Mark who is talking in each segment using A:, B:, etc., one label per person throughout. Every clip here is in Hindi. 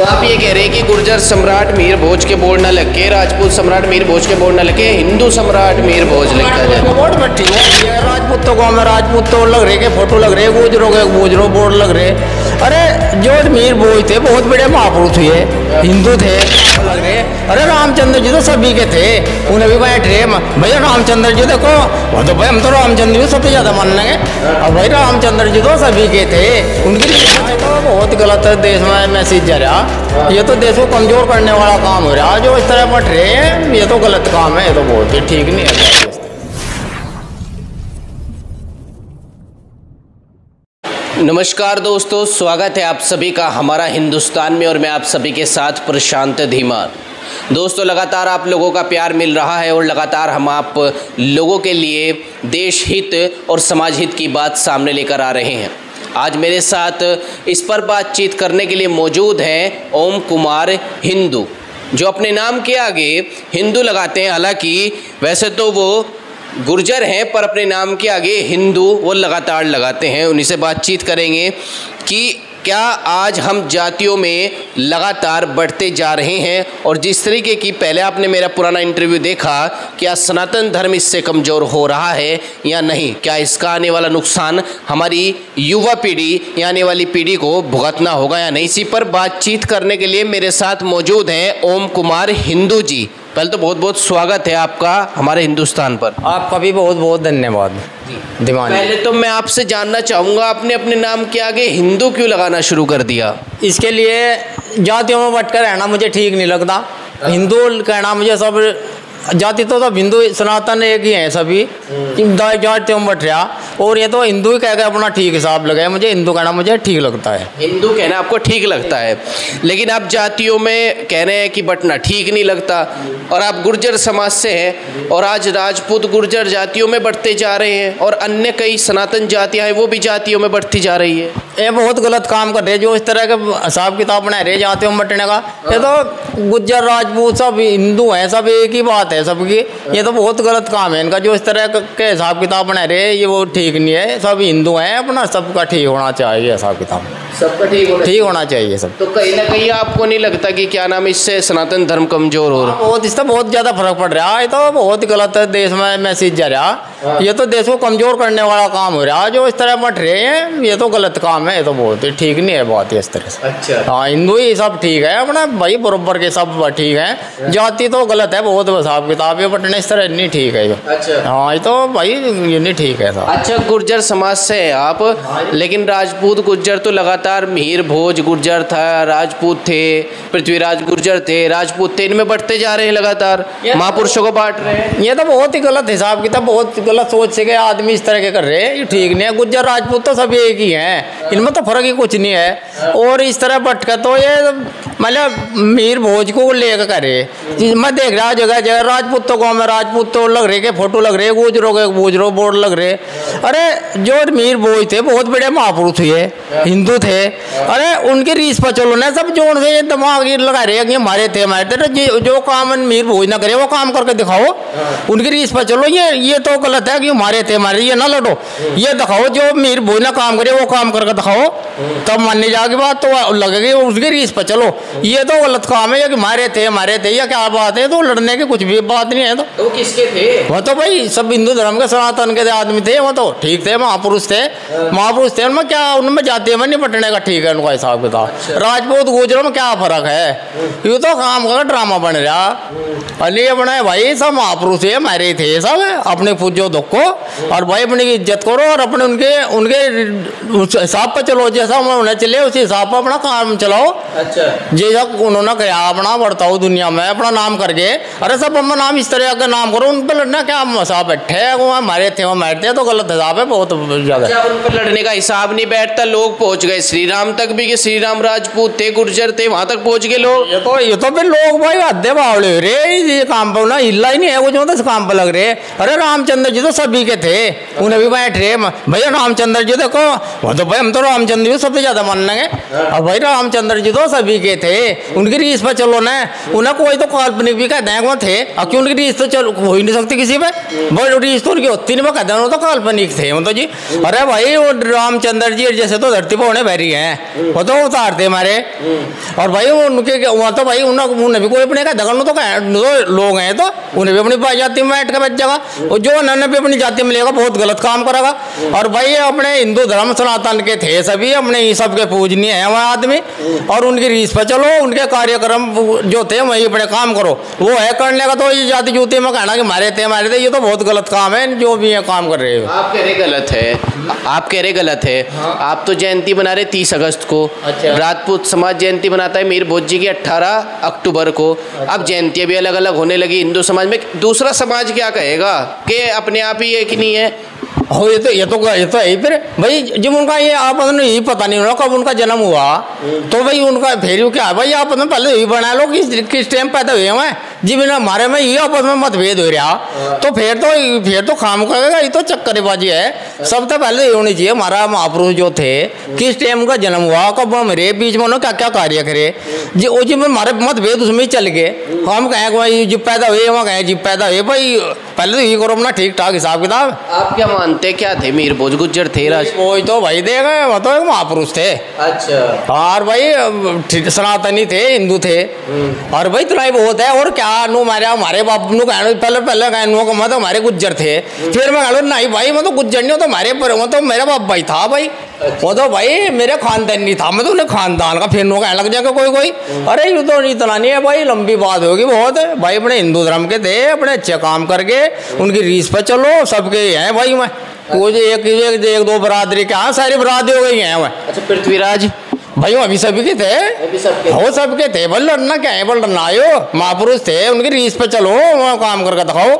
A: तो आप ये कह रहे हैं कि गुर्जर सम्राट मीर भोज के बोर्ड न लग के राजपूत सम्राट मीर भोज के बोर्ड न लग के हिंदू सम्राट मीर भोज लिखा जाए।
B: बोर्ड बैठी ठीक है राजपूतों को हमें राजपूत तो लग रहे के फ़ोटो लग रहे गुजरों के गुजरों बोर्ड लग रहे अरे जो मीर भोज थे बहुत बड़े महापुरुष हुए। हिंदू थे लग रहे अरे रामचंद्र जी तो सभी के थे। उन्हें भी बैठ रहे भैया, रामचंद्र जी देखो। वो तो भाई हम तो रामचंद्र जी सबसे ज़्यादा मान लेंगे और भाई, रामचंद्र जी तो सभी के थे। उनकी तो बहुत गलत है। देश में मैसेज जा रहा। ये तो देश को कमज़ोर करने वाला काम हो रहा। जो इस तरह बट रहे हैं, ये तो गलत काम है। ये तो बहुत ही ठीक नहीं है।
A: नमस्कार दोस्तों, स्वागत है आप सभी का हमारा हिंदुस्तान में और मैं आप सभी के साथ प्रशांत धीमान दोस्तों, लगातार आप लोगों का प्यार मिल रहा है और लगातार हम आप लोगों के लिए देश हित और समाज हित की बात सामने लेकर आ रहे हैं। आज मेरे साथ इस पर बातचीत करने के लिए मौजूद हैं ओम कुमार हिंदू, जो अपने नाम के आगे हिंदू लगाते हैं। हालाँकि, वैसे तो वो गुर्जर हैं, पर अपने नाम के आगे हिंदू वो लगातार लगाते हैं। उन्हीं से बातचीत करेंगे कि क्या आज हम जातियों में लगातार बढ़ते जा रहे हैं? और जिस तरीके की पहले आपने मेरा पुराना इंटरव्यू देखा, क्या सनातन धर्म इससे कमज़ोर हो रहा है या नहीं? क्या इसका आने वाला नुकसान हमारी युवा पीढ़ी, या आने वाली पीढ़ी को भुगतना होगा या नहीं? इसी पर बातचीत करने के लिए मेरे साथ मौजूद हैं ओम कुमार हिंदू जी। पहले तो बहुत बहुत स्वागत है आपका हमारे हिंदुस्तान पर।
B: आपका भी बहुत बहुत धन्यवाद। दिवान।
A: पहले तो मैं आपसे जानना चाहूँगा आपने अपने नाम के आगे हिंदू क्यों लगाना शुरू कर दिया?
B: इसके लिए जातियों में बटकर रहना मुझे ठीक नहीं लगता। हिंदू कहना मुझे सब जाति तो सब हिंदू सनातन एक ही हैं सभी। में बट रहा और ये तो हिंदू ही कह के अपना ठीक हिसाब लगाए मुझे हिंदू कहना मुझे ठीक लगता है।
A: हिंदू कहना आपको ठीक लगता है। लेकिन आप जातियों में कह रहे हैं कि बटना ठीक नहीं लगता। और आप गुर्जर समाज से हैं और आज राजपूत गुर्जर जातियों में बढ़ते जा रहे हैं और अन्य कई सनातन जातियाँ हैं वो भी जातियों में बढ़ती जा रही है।
B: ये बहुत गलत काम कर रहे जो इस तरह के हिसाब किताब बना रहे जातियों में बटने का ये तो गुर्जर राजपूत सब हिंदू हैं सब एक ही बात है सबकी। ये तो बहुत गलत काम है। इनका जो इस तरह के हिसाब किताब बना रहे ये वो ठीक नहीं है। सब हिंदू हैं अपना सबका ठीक होना चाहिए हिसाब किताब।
A: सबका ठीक होना
B: ठीक होना चाहिए सब।
A: तो कहीं ना कहीं आपको नहीं लगता कि क्या नाम इससे सनातन धर्म कमज़ोर हो रहा?
B: है बहुत इससे बहुत ज़्यादा फ़र्क पड़ रहा है। ये तो बहुत गलत है देश में मैसेज जा रहा। ये तो देश को कमज़ोर करने वाला काम हो रहा है। जो इस तरह बट रहे हैं ये तो गलत काम है। ये तो बहुत ही ठीक नहीं है बात इस तरह से।
A: अच्छा।
B: हाँ हिंदू ही सब ठीक है। अपना भाई बरबर के सब ठीक है। जाति तो गलत है बहुत हिसाब किताब ये बटने इस तरह नहीं ठीक है
A: अच्छा।
B: हाँ ये तो भाई ये नहीं ठीक है साहब
A: अच्छा गुर्जर समाज से हैं आप। लेकिन राजपूत गुर्जर तो लगातार मीर भोज गुर्जर था राजपूत थे पृथ्वीराज गुर्जर थे राजपूत थे इनमें बढ़ते जा रहे हैं लगातार। महापुरुषों को बांट रहे हैं।
B: ये तो बहुत ही गलत हिसाब किताब बहुत गलत सोच से के आदमी इस तरह के कर रहे हैं ये ठीक नहीं है। गुर्जर राजपूत तो सब एक ही हैं। इनमें तो फ़र्क ही कुछ नहीं है। और इस तरह भटका तो ये मतलब मीर भोज को लेकर करे। मैं देख रहा जगह जगह राजपूतों को हमें राजपूत लग रहे के फ़ोटो लग रहे, गुजरों के, गुजरो बोर्ड लग रहे। अरे, जो मीर भोज थे, बहुत बड़े महापुरुष हुए हिंदू थे। अरे, उनकी रीस पर चलो ना, सब जोड़ से दिमाग लगा रहे कि हमारे थे हमारे थे। तो जो- काम मीर भोज ना करे, वो काम करके दिखाओ। उनकी रीस पर चलो, ये ये तो गलत है कि हमारे थे, हमारे, ये ना लड़ो। ये दिखाओ, जो मीर भोज ना काम करे, वो काम करके दिखाओ। तब मानने जाओगे बात तो लगेगी उसकी रीस पर चलो। ये तो गलत काम है ये कि हमारे थे मारे थे या क्या बात है तो लड़ने की कुछ भी बात नहीं है तो।
A: तो वो किसके थे?
B: वो तो भाई सब हिंदू धर्म के सनातन के आदमी थे वो तो ठीक थे महापुरुष थे महापुरुष थे उनमें क्या उनमें जाति में निपटने का ठीक है उनका हिसाब किताब। राजपूत गुजरों में क्या फ़र्क है? ये तो काम का ड्रामा बन रहा। अली अपने भाई सब महापुरुष है हमारे थे सब अपने पूजो दुख को और भाई अपनी इज़्ज़त करो और अपने उनके उनके हिसाब पर चलो जैसा उन्हें चले उसी हिसाब पर अपना काम चलाओ।
A: अच्छा।
B: जैसा उन्होंने कहा अपना बढ़ताओ दुनिया में अपना नाम करके। अरे सब अपना नाम इस तरह का नाम करो उन पर लड़ना क्या मसा बैठे हैं, वो हमारे थे वो मारते हैं तो गलत हिसाब है बहुत ज़्यादा।
A: अच्छा उन पर लड़ने का हिसाब नहीं बैठता लोग पहुँच गए। श्री राम तक भी कि श्री राम राजपूत थे गुर्जर थे वहाँ तक पहुँच गए लोग।
B: ये तो ये तो फिर लोग भाई हद्दे बावले रे ये काम पर ना हिला ही नहीं है कुछ मतलब इस काम पर लग रहे अरे रामचंद्र जी तो सभी के थे उन्हें भी बैठ रहे भैया रामचंद्र जी देखो वो तो भाई हम तो रामचंद्र जी सबसे ज़्यादा मान लेंगे। और भाई रामचंद्र जी तो तो सभी के थे उनकी रीस पर चलो ना। उन्हें कोई तो काल्पनिक भी कहते हैं वो थे। अब क्यों उनकी रीस तो चल हो ही नहीं सकती किसी पे? बड़ी रीस तो उनकी होती नहीं कहता हूँ तो काल्पनिक थे तो जी। अरे भाई, वो रामचंद्र जी जैसे तो धरती पर होने बैरी हैं। वो तो उतारते हमारे। और भाई उनके वहाँ तो भाई, उन्हें भी कोई अपने का दगन तो तो लोग हैं तो। उन्हें भी अपनी जाति में बैठ के बच जाएगा। और जो उन्होंने भी अपनी जाति में लेगा, बहुत गलत काम करेगा। और भाई, अपने हिंदू धर्म सनातन के थे सभी, अपने ही सबके पूजनीय है वह आदमी। और उनकी रीस पर उनके कार्यक्रम जो थे वही अपने काम करो। वो है करने का तो ये जाति जूती में कहना कि मारे थे मारे थे ये तो बहुत गलत काम है जो भी ये काम कर रहे हो।
A: आप कह रहे गलत है। आप कह रहे गलत है। हाँ? आप तो जयंती बना रहे तीस अगस्त को।
B: अच्छा।
A: राजपूत समाज जयंती मनाता है मीर भोज जी की अट्ठारह अक्टूबर को। अच्छा। अब जयंतियाँ भी अलग अलग होने लगी। हिंदू समाज में दूसरा समाज क्या कहेगा? कि अपने आप ही एक नहीं है।
B: हो, ये तो ये तो ये तो है फिर। भाई, जब उनका ये आप ने यही पता नहीं होना कब उनका जन्म हुआ तो भाई उनका फिर क्या है? भाई आप पहले यही बना लो किस किस टाइम पैदा हुए हैं। जी, बिना हमारे में ये आपस में मतभेद हो रहा। तो फिर तो फिर तो खाम करेगा ये तो चक्करबाजी है। सबसे पहले ये होनी चाहिए। हमारा महापुरुष जो थे, किस टाइम का जन्म हुआ, कब हमारे बीच में क्या क्या कार्य करे। जी, वो जी में हमारे मतभेद उसमें ही चल गए। हम कहें भाई जब पैदा हुए वहाँ कहें जब पैदा हुए। भाई पहले तो ये करो अपना ठीक ठाक हिसाब किताब।
A: आप क्या मानते क्या थे? मीर भोज गुज्जर थे राज
B: वो तो भाई देगा वो तो एक महापुरुष थे।
A: अच्छा।
B: और भाई सनातनी थे हिंदू थे। और भाई ही बहुत है और क्या नु हमारे हमारे बाप नु कहने पहले पहले कहने को मतलब हमारे गुज्जर थे। फिर मैं कहूँ नहीं भाई मैं तो गुज्जर नहीं हूँ तो हमारे पर वो तो मेरा बाप भाई था भाई। वो तो भाई मेरे खानदान नहीं था मैं तो उन्हें खानदान का फिर कहने लग जाएगा कोई कोई। अरे ये तो इतना नहीं है भाई लंबी बात होगी बहुत। भाई अपने हिंदू धर्म के थे अपने अच्छे काम करके उनकी रीस पर चलो सबके हैं भाई मैं। कोई एक एक, एक दो बरादरी के हाँ सारी बरादरी हो गई हैं मैं।
A: अच्छा पृथ्वीराज?
B: भाई वो अभी सभी के थे।
A: अभी सबके
B: हो थे बोल लड़ना क्या है? बोल लड़ना आयो। महापुरुष थे उनकी रीस पे चलो वहाँ काम करके दिखाओ।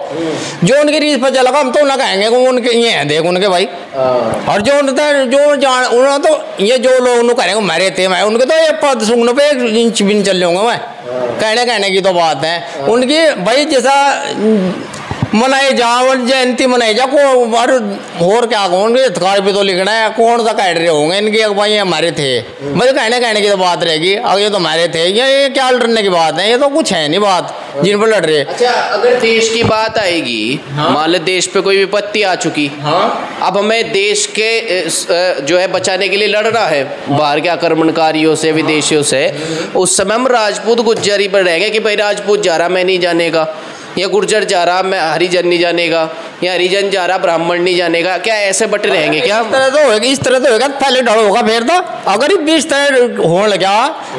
B: जो उनकी रीस पे चलेगा हम तो ना कहेंगे कि वो उनके ये हैं देख उनके भाई। और जो उनका जो जान उन्होंने तो ये जो लोग उन्होंने कहेंगे मरे थे मैं। उनके तो ये पद सुंगने पे एक इंच भी नहीं चल होंगे मैं। कहने कहने की तो बात है। उनकी भाई जैसा मनाई जा जयंती मनाई जा को और और क्या उनके हितकार भी तो लिखना है कौन सा कह रहे होंगे इनके भाई हमारे थे। मतलब कहने कहने की तो बात रहेगी अगर ये तो हमारे थे। ये ये क्या लड़ने की बात है? ये तो कुछ है नहीं बात जिन पर लड़ रहे।
A: अच्छा अगर देश की बात आएगी मान लो देश पे कोई विपत्ति आ चुकी।
B: हाँ।
A: अब हमें देश के जो है बचाने के लिए लड़ रहा है। बाहर के आक्रमणकारियों से विदेशियों से। उस समय हम राजपूत गुज्जर ही पर रहेंगे कि भाई राजपूत जा रहा मैं नहीं जाने का या गुर्जर जा रहा, मैं हरिजन नहीं जाने का या हरिजन जा रहा, ब्राह्मण नहीं जाने का क्या ऐसे बटे रहेंगे, क्या?
B: इस तरह तो होगा इस तरह तो होगा पहले डर होगा फिर तो अगर इस तरह होने लगा,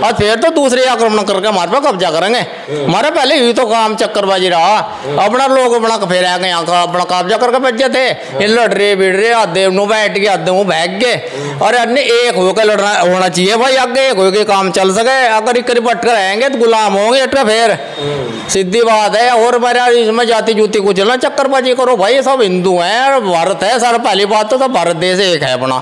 B: और फिर तो दूसरे आक्रमण करके हमारे पे कब्जा करेंगे। हमारा पहले ही तो काम चक्करबाजी रहा, अपना लोग अपना फिर आ गए, यहाँ अपना कब्जा करके बच ये लड़ रहे, भिड़ रहे, आधे नु बैठ गए, आधे वो भाग गए। और अन्य एक होकर लड़ना होना चाहिए भाई, आगे एक होकर काम चल सके। अगर एक पट कर रहेंगे तो गुलाम होंगे, अटका फिर। सीधी बात है, और मेरा इसमें जाति जूती कुछ ना, चक्करबाजी करो भाई, सब हिंदू हैं, भारत है, सर, पहली बात तो सब भारत देश एक है अपना।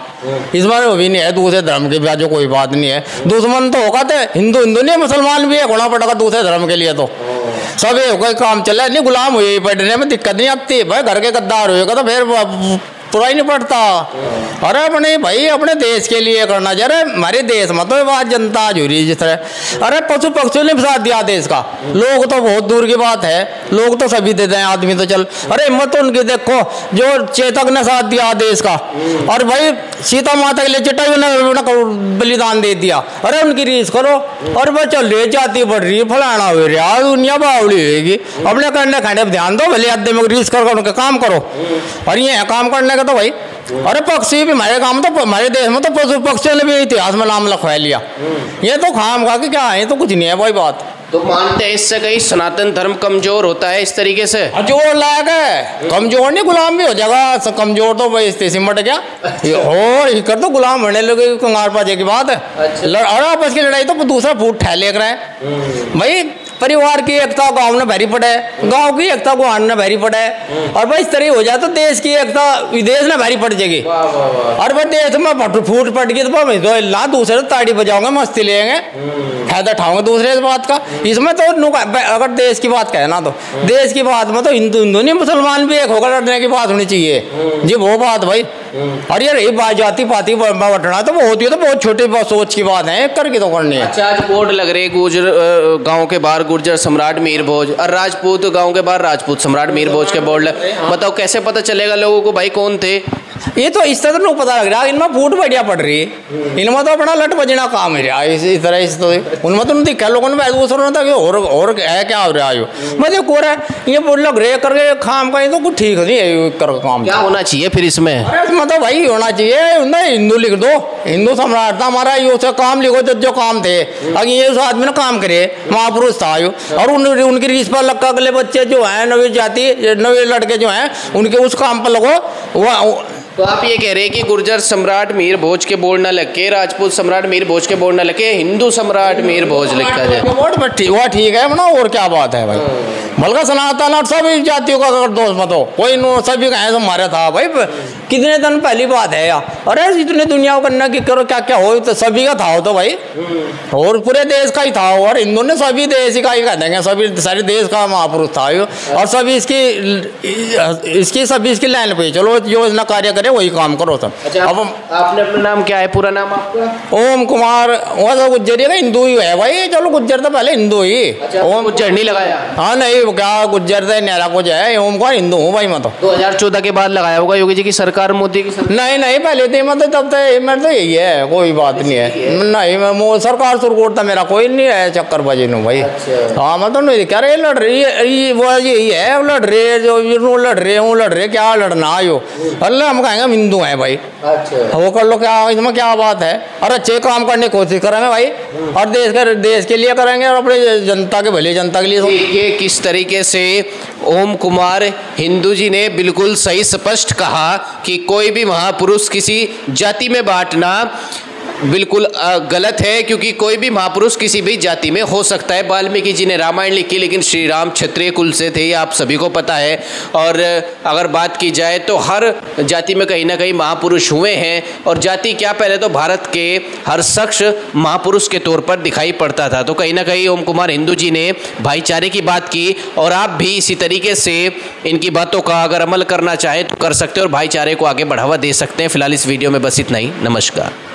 B: इसमें वो भी नहीं है, दूसरे धर्म के ब्याज कोई बात नहीं है। दुश्मन तो होगा तो हिंदू हिंदू नहीं, मुसलमान भी है होना पड़ेगा दूसरे धर्म के लिए तो। सब ये होगा काम चला नहीं, गुलाम हुए पढ़ने में दिक्कत नहीं आती, भाई, घर के गद्दार होएगा तो फिर पूरा ही नहीं पड़ता। अरे अपने भाई, अपने देश के लिए करना चाहिए अरे हमारे देश में तो बात जनता जुड़ी जिस तरह। अरे पशु पक्षियों ने भी साथ दिया देश का। लोग तो बहुत दूर की बात है। लोग तो सभी देते हैं, आदमी तो चल। अरे हिम्मत तो उनकी देखो, जो चेतक ने साथ दिया देश का। और भाई, सीता माता के लिए चिट्टा ने अपना बलिदान दे दिया। अरे उनकी रीस करो। और वह चल रही जाती बढ़ रही फलाना हो रहा दुनिया बावली होगी अपने करने खाने पर ध्यान दो, भले आदमी रीस कर उनका काम करो। और ये काम करने का तो भाई। अरे पक्षी भी हमारे काम तो हमारे देश में तो पशु पक्षियों ने भी इतिहास में नाम लिखवा लिया। ये तो खाम खा के क्या है? तो कुछ नहीं है भाई बात।
A: तो मानते हैं इससे कहीं सनातन धर्म कमज़ोर होता है इस तरीके से?
B: ज़ोर लायक है। कमज़ोर नहीं गुलाम भी हो जाएगा। कमज़ोर तो भाई इस सिमट गया। ये हो कर तो गुलाम होने लगे कंगार पाजे की बात। है
A: अच्छा।
B: और आपस की लड़ाई तो दूसरा फूट ठहर लेकर है। भाई परिवार की एकता को में भरी पड़े गाँव की एकता को हमने भरी पड़े। और भाई इस तरह हो जाए तो देश की एकता विदेश में भरी पड़ जाएगी। और भाई देश में फूट पड़ गई तो भाई तो ला दूसरे तो ताड़ी बजाओगे मस्ती लेंगे। फ़ायदा उठाऊँगे दूसरे इस बात का। इसमें तो अगर देश की बात कहे ना तो। देश की बात में तो हिंदू हिंदू नहीं मुसलमान भी एक होकर लड़ने की बात होनी चाहिए। जी वो बात भाई। और ये रही बात जाति पाति बटना तो वो होती है तो बहुत छोटी सोच की बात है। कर की तो करनी है।
A: अच्छा आज बोर्ड लग रहे गुर्जर अ, गाँव के बाहर गुर्जर सम्राट मीर भोज और राजपूत गाँव के बाहर राजपूत सम्राट मीर भोज के बोर्ड बताओ कैसे पता चलेगा लोगों को भाई कौन थे?
B: ये तो इस तरह पता लग रहा इनमें फूट बढ़िया पड़ रही है। इनमें तो अपना लट बजना काम है। रहा इस इस तरह इस तो उनमें तो दिखा लोगों ने दूसरों ने था कि और और है क्या हो रहा है मैं देखो रहा है ये बोल लग रहे करके काम का ये तो कुछ ठीक नहीं है कर काम
A: क्या होना चाहिए फिर इसमें?
B: इसमें तो भाई होना चाहिए हिंदू लिख दो। हिंदू सम्राट था हमारा ये उसे काम लिखो जो जो काम थे। अगर ये उस आदमी ने काम करे महापुरुष था यो। और उन, उनकी रीस पर लग अगले बच्चे जो हैं नवी जाति नवे लड़के जो हैं उनके उस काम पर लगो वो
A: तो आप ये कह रहे हैं कि गुर्जर सम्राट मीर भोज के बोर्ड न लग के राजपूत सम्राट मीर भोज के बोर्ड न लग के हिंदू सम्राट मीर भोज लिखा जाए
B: वो ठीक है ना और क्या बात है भाई। बल्कि सनातन और सभी जातियों का अगर दोस्त मत हो कोई नो सभी कहें तो मारे था भाई कितने दिन पहली बात है यार। अरे इतनी दुनिया को करना की करो क्या क्या हो तो सभी का था हो तो भाई। और पूरे देश का ही था और हिंदू ने सभी देश का ही कह देंगे सभी सारे देश का महापुरुष था और सभी इसकी इसकी सभी इसकी लाइन पे चलो जो इसने कार्य करे वही काम करो सब।
A: अच्छा
B: अब
A: आपने अपना नाम क्या है पूरा नाम आपका?
B: ओम कुमार वो तो गुज्जर ही हिंदू ही है भाई चलो गुज्जर तो पहले हिंदू ही।
A: अच्छा ओम गुज्जर नहीं लगाया?
B: हाँ नहीं वो क्या गुज्जर थे न्यारा कुछ है ओम कुमार हिंदू हूँ भाई मैं तो।
A: 2014 के बाद लगाया होगा योगी जी की सरकार मोदी की सरकार?
B: नहीं नहीं पहले तो मैं तो तब तो मैं तो यही है कोई बात नहीं है। नहीं मैं सरकार सुरकोट तो मेरा कोई नहीं है चक्कर बजे नु भाई।
A: अच्छा।
B: हाँ मैं तो नहीं रहे लड़ रही है वो यही है लड़ रहे जो लड़ रहे हूँ लड़ रहे क्या लड़ना आयो अल्लाह हम कहेंगे हम हिंदू हैं भाई।
A: अच्छा।
B: वो कर लो क्या इसमें क्या बात है? और अच्छे काम करने की कोशिश करेंगे भाई। और देश के देश के लिए करेंगे और अपने जनता के भले जनता के लिए
A: ये किस तरीके से ओम कुमार हिंदू जी ने बिल्कुल सही स्पष्ट कहा कि कोई भी महापुरुष किसी जाति में बांटना बिल्कुल गलत है क्योंकि कोई भी महापुरुष किसी भी जाति में हो सकता है। वाल्मीकि जी ने रामायण लिखी, लेकिन श्री राम क्षत्रिय कुल से थे, ये आप सभी को पता है। और अगर बात की जाए तो हर जाति में कहीं ना कहीं महापुरुष हुए हैं। और जाति क्या पहले तो भारत के हर शख्स महापुरुष के तौर पर दिखाई पड़ता था। तो कहीं ना कहीं ओम कुमार हिंदू जी ने भाईचारे की बात की, और आप भी इसी तरीके से इनकी बातों का अगर अमल करना चाहें तो कर सकते हैं और भाईचारे को आगे बढ़ावा दे सकते हैं। फ़िलहाल इस वीडियो में बस इतना ही। नमस्कार।